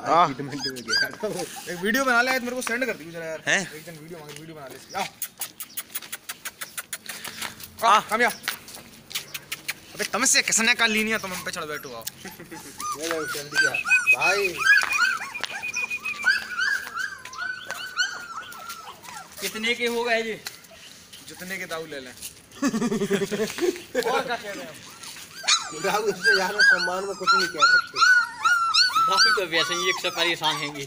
आह। Treatment में गया। एक वीडियो बना ले मेरे को सेंड कर दी जरा यार। हैं? एक जन वीडियो मांगे वीडियो बना ले इसकी। आ। आ। आ कम या अबे तुमसे किसने का लीनिया तुम हम पे चढ़ बैठो आओ। ये ले, चल दिया भाई। कितने के हो गए जी? जितने के दाऊ ले लें। और क्या कह रहे हैं? राहुल इससे ज़्यादा सम्मान में कुछ नहीं कह सकते। तो वैसे ही एक से परेशान हैंगे।